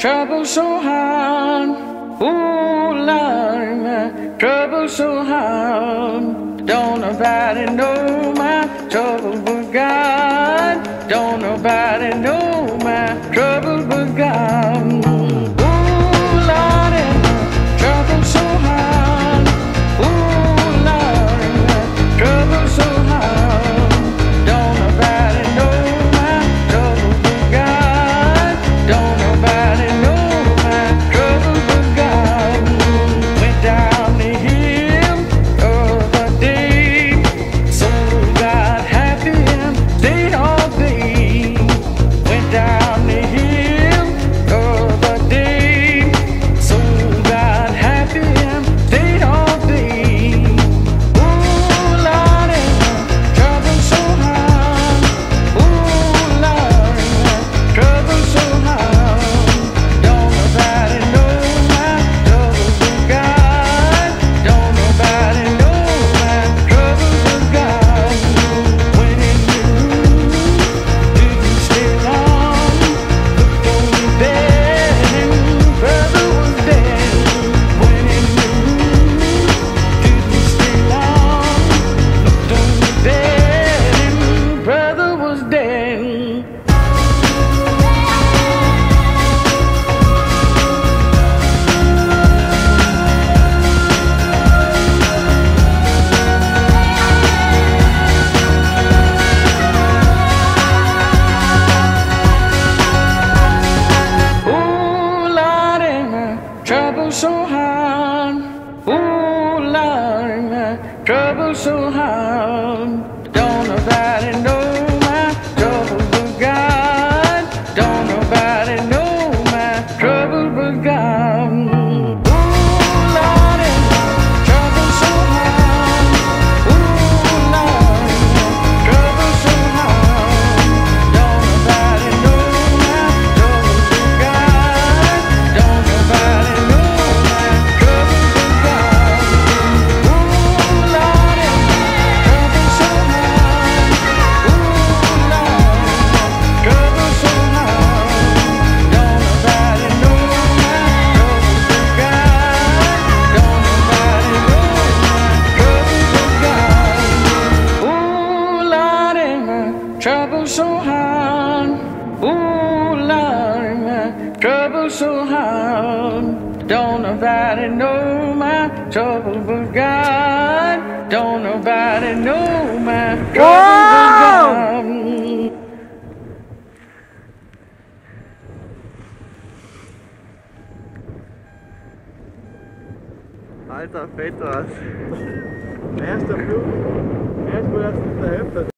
trouble so hard. Ooh, Lord, my trouble so hard. Don't nobody know my trouble but God. Don't nobody know. trouble so hard. oh Lord, my trouble so hard. Don't nobody know my trouble but God. Don't trouble so hard. Ooh, Lord, trouble so hard. Don't nobody know my trouble but God. Don't nobody know my trouble Whoa! but God. Alter Vetter. Erster Flug. Erst mal erst in der Hälfte.